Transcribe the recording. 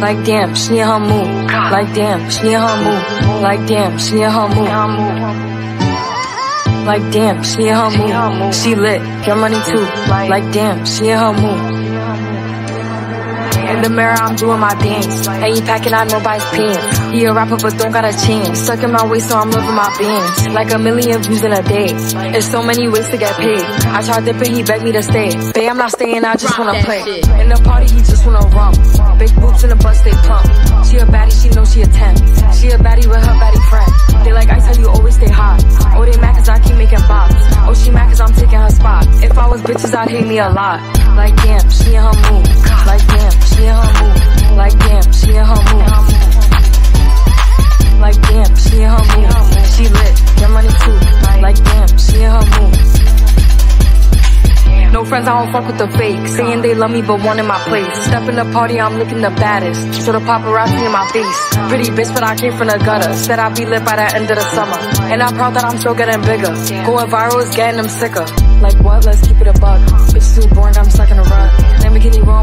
Like damn, she in her mood. Like damn, she in her mood. Like damn, she in her mood. Like damn, she in her mood. She lit, get money too. Like damn, she in her mood. In the mirror, I'm doing my dance. Ain't packing out nobody's pants. He a rapper, but don't got a chance. Sucking my waist, so I'm living my bands. Like a million views in a day. There's so many ways to get paid. I tried dipping, he begged me to stay. Babe, I'm not staying, I just wanna play. In the party, he just wanna rump. In the bus, they plump. She a baddie, she know she a 10. She a baddie with her baddie friend. They like, I tell you, always stay hot. Oh, they mad cause I keep making bops. Oh, she mad cause I'm taking her spot. If I was bitches, I'd hate me a lot. Like damn, she in her friends, I don't fuck with the fake. Saying they love me, but one in my place. Step in the party, I'm looking the baddest. So the paparazzi in my face. Pretty bitch, but I came from the gutter. Said I'd be lit by the end of the summer. And I'm proud that I'm still getting bigger. Going viral is getting them sicker. Like what? Let's keep it a buck. Bitch too boring, I'm stuck in a rut. Let me get I hop